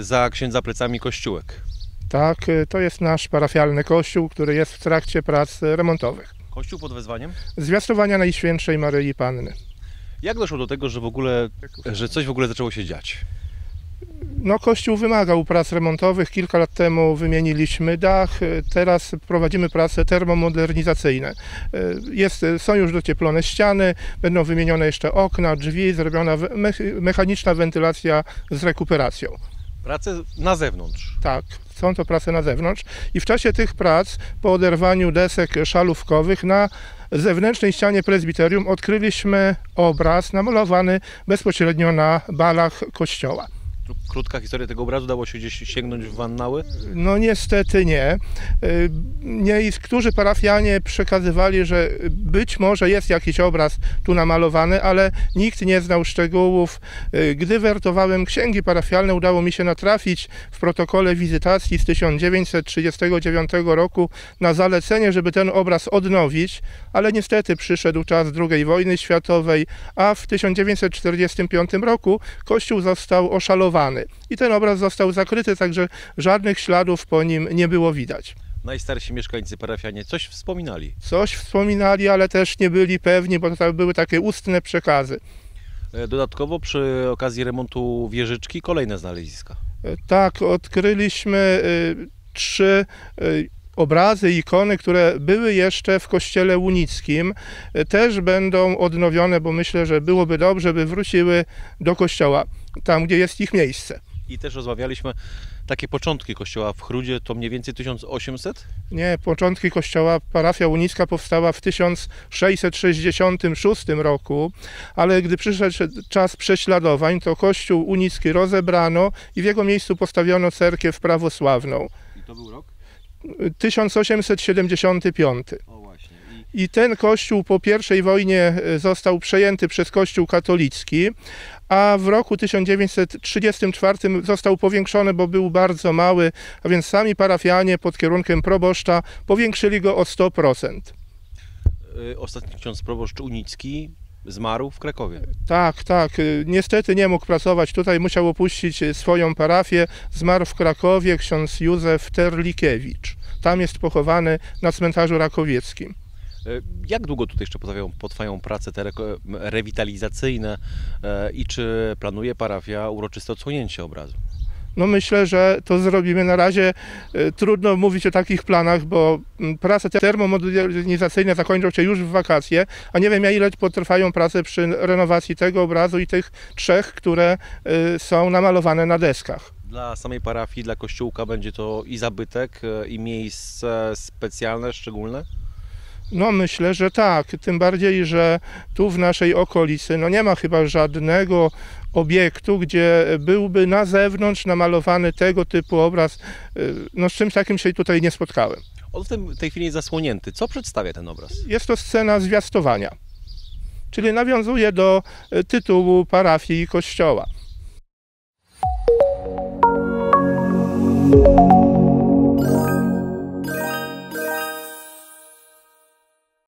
Za księdza plecami kościółek. Tak, y, to jest nasz parafialny kościół, który jest w trakcie prac y, remontowych. Kościół pod wezwaniem? Zwiastowania Najświętszej Maryi Panny. Jak doszło do tego, że w ogóle, że coś w ogóle zaczęło się dziać? No, kościół wymagał prac remontowych. Kilka lat temu wymieniliśmy dach. Teraz prowadzimy prace termomodernizacyjne. Jest, są już docieplone ściany, będą wymienione jeszcze okna, drzwi, zrobiona mechaniczna wentylacja z rekuperacją. Prace na zewnątrz. Tak, są to prace na zewnątrz i w czasie tych prac, po oderwaniu desek szalówkowych na zewnętrznej ścianie prezbiterium odkryliśmy obraz namalowany bezpośrednio na balach kościoła. Krótka historia tego obrazu, dało się gdzieś sięgnąć w wannały? No niestety nie. Y, Niektórzy parafianie przekazywali, że być może jest jakiś obraz tu namalowany, ale nikt nie znał szczegółów. Y, Gdy wertowałem księgi parafialne, udało mi się natrafić w protokole wizytacji z 1939 roku na zalecenie, żeby ten obraz odnowić, ale niestety przyszedł czas II wojny światowej, a w 1945 roku kościół został oszalowany i ten obraz został zakryty, także żadnych śladów po nim nie było widać. Najstarsi mieszkańcy parafianie coś wspominali. Coś wspominali, ale też nie byli pewni, bo to były takie ustne przekazy. E, Dodatkowo przy okazji remontu wieżyczki kolejne znaleziska. E, Tak, odkryliśmy y, trzy obrazy, ikony, które były jeszcze w kościele unickim. E, Też będą odnowione, bo myślę, że byłoby dobrze, by wróciły do kościoła, tam gdzie jest ich miejsce. I też rozmawialiśmy takie początki kościoła w Chrudzie, to mniej więcej 1800? Nie, początki kościoła, parafia unicka powstała w 1666 roku, ale gdy przyszedł czas prześladowań, to kościół unicki rozebrano i w jego miejscu postawiono cerkiew prawosławną. I to był rok? 1875. O właśnie. I ten kościół po I wojnie e, został przejęty przez kościół katolicki, a w roku 1934 został powiększony, bo był bardzo mały, a więc sami parafianie pod kierunkiem proboszcza powiększyli go o 100%. I ostatni ksiądz proboszcz unicki zmarł w Krakowie. Tak, tak. y, Niestety nie mógł pracować tutaj, musiał opuścić y, swoją parafię. Zmarł w Krakowie ksiądz Józef Terlikiewicz. Tam jest pochowany na cmentarzu rakowieckim. E, Jak długo tutaj jeszcze potrwają, potrwają prace te rewitalizacyjne e, i czy planuje parafia uroczyste odsłonięcie obrazu? No myślę, że to zrobimy. Na razie y, trudno mówić o takich planach, bo mm, prace termomodernizacyjne zakończą się już w wakacje, a nie wiem ja ile potrwają prace przy renowacji tego obrazu i tych trzech, które y, są namalowane na deskach. Dla samej parafii, dla kościółka będzie to i zabytek, e, i miejsce specjalne, szczególne? No myślę, że tak. Tym bardziej, że tu w naszej okolicy no nie ma chyba żadnego obiektu, gdzie byłby na zewnątrz namalowany tego typu obraz. Y, No z czymś takim się tutaj nie spotkałem. On w tej chwili jest zasłonięty. Co przedstawia ten obraz? Jest to scena zwiastowania, czyli nawiązuje do y, tytułu parafii i kościoła.